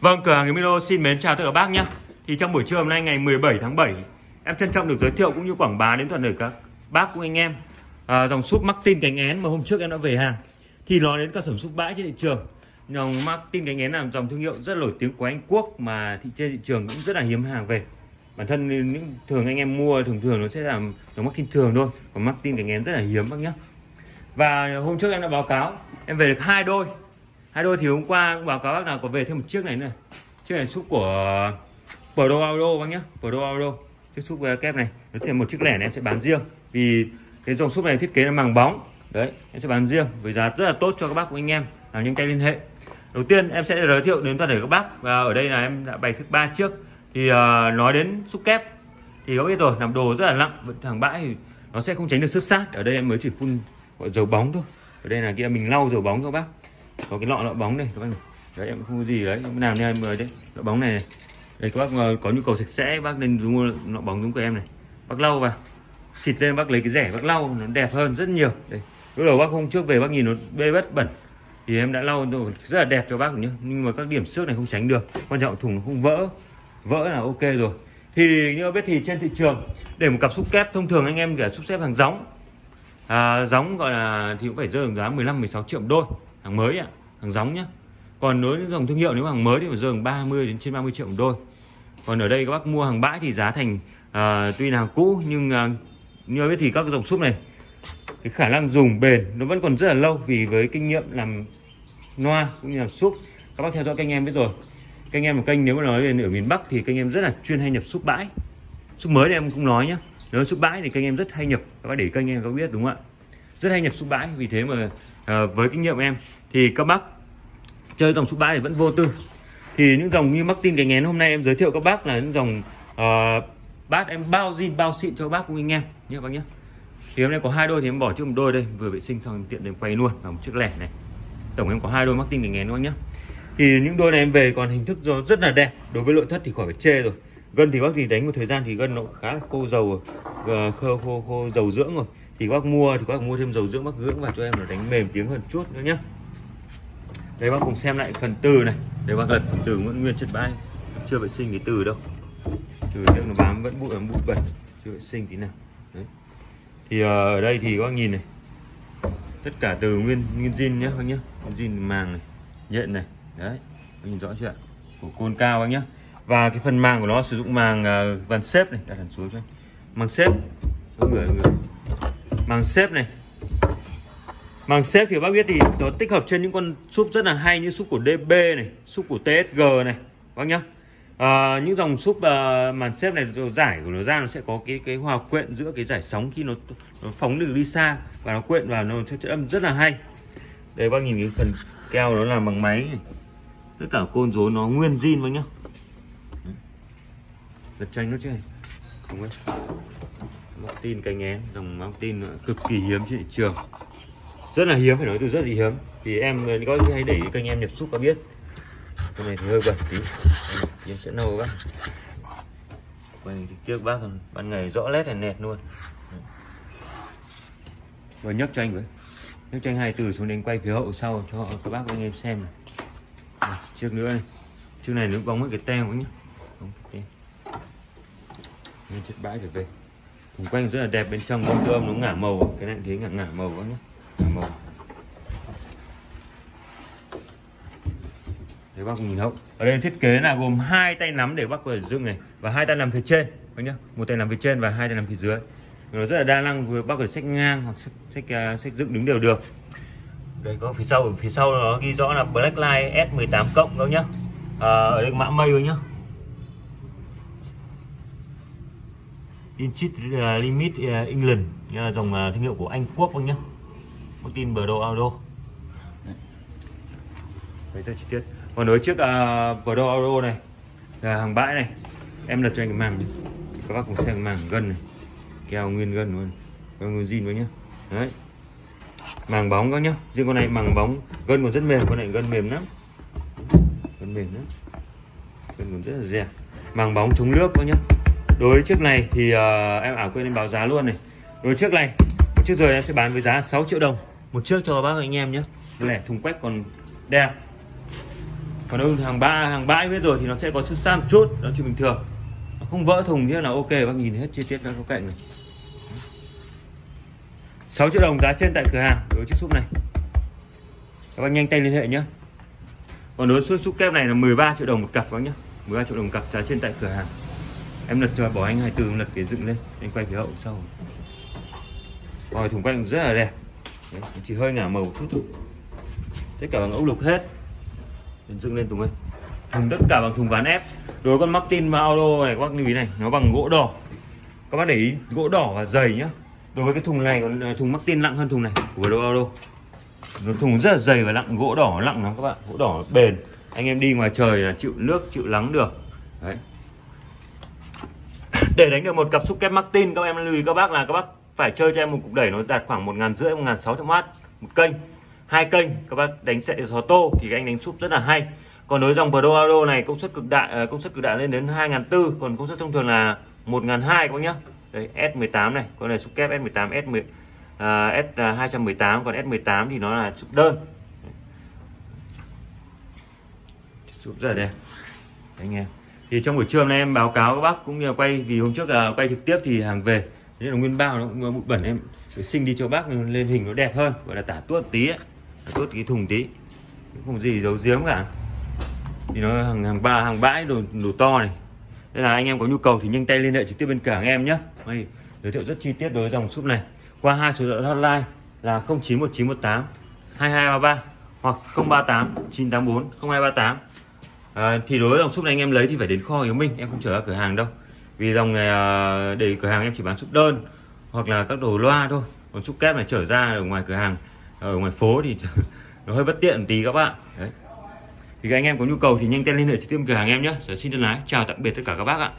Vâng, cửa hàng Milo xin mến chào tất cả các bác nhé. Thì trong buổi trưa hôm nay ngày 17 tháng 7, em trân trọng được giới thiệu cũng như quảng bá đến toàn thể các bác cũng anh em à, dòng súp Martin cánh én mà hôm trước em đã về hàng. Thì nó đến các sản súp bãi trên thị trường. Dòng Martin cánh én là dòng thương hiệu rất nổi tiếng của Anh Quốc mà thị trên thị trường cũng rất là hiếm hàng về. Bản thân những thường anh em mua thường thường nó sẽ là dòng Martin thường thôi, còn Martin cánh én rất là hiếm bác nhé. Và hôm trước em đã báo cáo em về được hai đôi hai đôi thì hôm qua cũng báo cáo bác nào có về thêm một chiếc này nữa. Chiếc này xúc của Pro Auto bác nhé Pro Auto. Chiếc xúc ờ, kép này nó thêm một chiếc lẻ này em sẽ bán riêng. Vì cái dòng xúc này thiết kế là màng bóng. Đấy em sẽ bán riêng với giá rất là tốt cho các bác của anh em làm nhanh tay liên hệ. Đầu tiên em sẽ giới thiệu đến toàn thể các bác và ở đây là em đã bày thức ba chiếc, thì uh, nói đến xúc kép thì có biết rồi làm đồ rất là nặng thằng bãi thì nó sẽ không tránh được sức sát ở đây em mới chỉ phun gọi dầu bóng thôi. Ở đây là kia mình lau dầu bóng các bác có cái lọ lọ bóng này các bác này. Đấy em không có gì đấy. Em làm nên em đấy. Lọ bóng này, này. Đây các bác ờ, có nhu cầu sạch sẽ bác nên mua lọ bóng giống của em này. Bác lau vào. Xịt lên bác lấy cái rẻ bác lau nó đẹp hơn rất nhiều. Đây lúc đầu bác hôm trước về bác nhìn nó bê bết bẩn. Thì em đã lau rồi rất là đẹp cho bác nhá. Nhưng mà các điểm xước này không tránh được. Quan trọng thùng nó không vỡ. Vỡ là ok rồi. Thì như biết thì trên thị trường để một cặp xúc kép thông thường anh em cả xúc xếp hàng gióng. À, gióng gọi là thì cũng phải rơi giá 15 16 triệu đôi hàng mới ạ hàng gióng nhá. Còn đối với dòng thương hiệu nếu mà hàng mới thì phải rơi 30 đến trên 30 triệu một đôi. Còn ở đây các bác mua hàng bãi thì giá thành à, tuy là hàng cũ nhưng à, như biết thì các dòng súp này cái khả năng dùng bền nó vẫn còn rất là lâu vì với kinh nghiệm làm noa cũng như làm súp. Các bác theo dõi kênh em biết rồi. Kênh em một kênh nếu mà nói về ở miền Bắc thì kênh em rất là chuyên hay nhập súp bãi. Súp mới thì em cũng nói nhá nếu súp bãi thì kênh em rất hay nhập. Các bác để kênh em có biết đúng không ạ? Rất hay nhập súp bãi vì thế mà à, với kinh nghiệm em thì các bác chơi dòng số 3 thì vẫn vô tư. Thì những dòng như Martin cái ngén hôm nay em giới thiệu các bác là những dòng uh, bát em bao zin bao xịn cho các bác cùng anh em. Nhé bác nhé. Thì hôm nay có hai đôi thì em bỏ trước một đôi đây vừa vệ sinh xong em tiện em quay luôn và một chiếc lẻ này. Tổng em có hai đôi Martin cái ngén các bác nhé. Thì những đôi này em về còn hình thức rất là đẹp đối với nội thất thì khỏi phải chê rồi. Gân thì bác thì đánh một thời gian thì gân nó khá là khô dầu rồi. Ờ, khô, khô, khô dầu dưỡng rồi thì các bác mua thì các bác mua thêm dầu dưỡng bác dưỡng vào cho em nó đánh mềm tiếng hơn chút nữa nhé đây bác cùng xem lại phần từ này. Đây bác lật phần từ vẫn nguyên chất bãi. Chưa vệ sinh cái từ đâu. Từ nước nó bám vẫn bụi bụi bẩn. Chưa vệ sinh tí nào. Đấy. Thì ờ, ở đây thì các bác nhìn này. Tất cả từ nguyên nguyên zin nhé bác nhé nguyên zin màng này nhện này. Đấy. Bác nhìn rõ chưa ạ? Của côn cao bác nhé và cái phần màng của nó sử dụng màng ờ, uh, van xếp này. Đặt hẳn xuống cho anh. Màng xếp. Có người người màng xếp này. Màng xếp thì bác biết thì nó tích hợp trên những con súp rất là hay như súp của DB này súp của TSG này bác nhá. À, những dòng súp uh, màn xếp này giải của nó ra nó sẽ có cái cái hòa quyện giữa cái giải sóng khi nó, nó phóng được đi xa và nó quyện vào nó sẽ chất âm rất là hay. Đây bác nhìn cái phần keo nó làm bằng máy này. tất cả côn rốn nó nguyên zin bác nhá. Giật tranh nó chứ không ấy tin cánh én dòng móc tin cực kỳ hiếm trên thị trường. Rất là hiếm phải nói từ rất là hiếm. Thì em có hay để kênh em nhập xúc có biết. Cái này thì hơi bẩn tí. Em sẽ nâu bác. Quay trực tiếp bác còn ban ngày rõ nét là nẹt luôn. Rồi nhấc cho anh với. Nhấc cho anh hai từ xuống đến quay phía hậu sau cho các bác anh em xem này. Rồi, chiếc nữa này. Chiếc này nó bóng với cái tem cũng nhá. Cái tem. Chất bãi trở về. Thùng quanh rất là đẹp bên trong con cơm nó ngả màu cái này thế ngả ngả màu quá nhé ngả màu. Đấy bác nhìn hậu. Ở đây thiết kế là gồm hai tay nắm để bác có thể dựng này và hai tay nằm phía trên bác nhá. Một tay nằm phía trên và hai tay nằm phía dưới. Nó rất là đa năng vừa bác có thể xách ngang hoặc xách xách, à, xách dựng đứng đều được. Đây có phía sau ở phía sau nó ghi rõ là blackline S18 cộng đâu nhá. À, ở đây mã mây thôi nhá. Inchit ờ, Limit ờ, England là dòng ờ, thương hiệu của Anh Quốc anh nhá. Con tin bờ đồ auto. Đấy tôi chi tiết còn đối chiếc uh, bờ đồ auto này là hàng bãi này. Em lật cho anh cái màng các bác cùng xem cái màng gân này. Keo nguyên gân luôn. Con nguyên zin với nhá. Đấy. Màng bóng các nhá. Riêng con này màng bóng gân còn rất mềm. Con này gân mềm lắm. Gân mềm lắm. Gân còn rất là dẻo. Màng bóng chống nước các nhá đối chiếc này thì uh, em ảo quên em báo giá luôn này. Đối chiếc này một chiếc rồi em sẽ bán với giá 6 triệu đồng. Một chiếc cho bác anh em nhé. Lẻ thùng quách còn đẹp còn nếu hàng ba hàng bãi biết rồi thì nó sẽ có sự sam chút. Đó chuyện bình thường. Nó không vỡ thùng thế là ok bác nhìn hết chi tiết các cạnh này 6 triệu đồng giá trên tại cửa hàng đối với chiếc súp này. Các bác nhanh tay liên hệ nhé. Còn đối với súp kép này là 13 triệu đồng một cặp bác nhé. 13 triệu đồng một cặp giá trên tại cửa hàng em lật cho bỏ anh 24 em lật phía dựng lên anh quay phía hậu sau. Rồi thùng quay rất là đẹp. Đấy, chỉ hơi ngả màu chút tất cả bằng ốc lục hết. Mình dựng lên thùng ơi. Thùng tất cả bằng thùng ván ép. Đối với con Martin và Auto này các bác lưu ý này nó bằng gỗ đỏ. Các bác để ý gỗ đỏ và dày nhá. Đối với cái thùng này còn ờ, thùng Martin nặng hơn thùng này của đồ Auto. Nó thùng rất là dày và nặng gỗ đỏ nặng lắm các bạn. Gỗ đỏ bền. Anh em đi ngoài trời là chịu nước chịu nắng được. Đấy để đánh được một cặp xúc kép Martin các em lưu ý các bác là các bác phải chơi cho em một cục đẩy nó đạt khoảng một ngàn rưỡi một ngàn sáu trăm watt một kênh hai kênh. Các bác đánh sẽ gió tô thì các anh đánh súp rất là hay. Còn đối dòng Pro Auto này công suất cực đại à, công suất cực đại lên đến hai ngàn tư còn công suất thông thường là một ngàn hai các bác nhá. Đây S18 này con này xúc kép S18 S10 à, S218 à, còn S18 thì nó là súp đơn. Súp rất đây, đẹp. Anh em thì trong buổi trưa hôm nay em báo cáo các bác cũng như là quay vì hôm trước là quay trực tiếp thì hàng về. Thế là nguyên bao nó cũng bụi bẩn em vệ sinh đi cho bác lên hình nó đẹp hơn gọi là tả tuốt tí ấy. tả tuốt cái thùng tí. Không gì giấu giếm cả. Thì nó hàng hàng ba hàng bãi đồ đồ to này. Nên là anh em có nhu cầu thì nhanh tay liên hệ trực tiếp bên cửa hàng em nhé. Đây, giới thiệu rất chi tiết đối với dòng súp này. Qua hai số điện hotline là 091918 2233 hoặc 038 984 0238 à, thì đối với dòng súp này anh em lấy thì phải đến kho Hiếu Minh em không trở ra cửa hàng đâu. Vì dòng này à, để cửa hàng em chỉ bán súp đơn hoặc là các đồ loa thôi. Còn súp kép này trở ra ở ngoài cửa hàng ở ngoài phố thì nó hơi bất tiện một tí các bạn. Đấy. Thì các anh em có nhu cầu thì nhanh tay liên hệ trực tiếp cửa hàng em nhé. Xin thân lái chào tạm biệt tất cả các bác ạ.